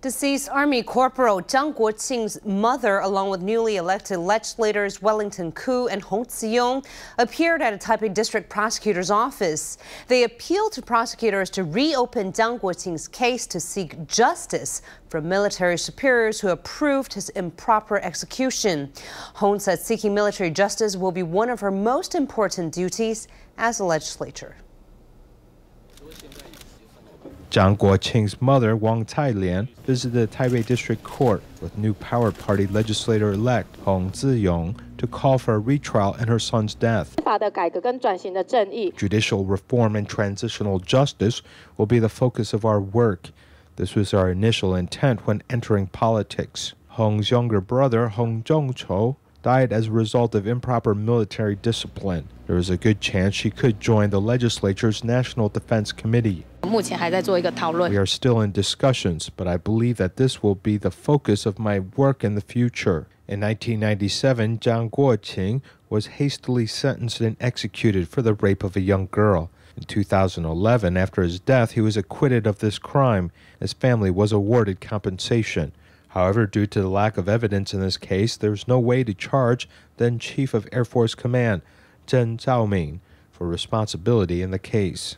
Deceased Army Corporal Chiang Kuo-ching's mother, along with newly elected legislators Wellington Koo and Hung Tzu-yung, appeared at a Taipei District Prosecutor's office. They appealed to prosecutors to reopen Chiang Kuo-ching's case to seek justice from military superiors who approved his improper execution. Hung said seeking military justice will be one of her most important duties as a legislator. Chiang Kuo-ching's mother, Wang Tsai-lian, visited the Taipei District Court with new Power Party legislator-elect Hung Tzu-yung to call for a retrial in her son's death. Judicial reform and transitional justice will be the focus of our work. This was our initial intent when entering politics. Hung's younger brother, Hung Chung-chiu, died as a result of improper military discipline. There is a good chance she could join the legislature's National Defense Committee. We are still in discussions, but I believe that this will be the focus of my work in the future. In 1997, Chiang Kuo-ching was hastily sentenced and executed for the rape of a young girl. In 2011, after his death, he was acquitted of this crime. His family was awarded compensation. However, due to the lack of evidence in this case, there is no way to charge then Chief of Air Force Command, Chen Chao-min, for responsibility in the case.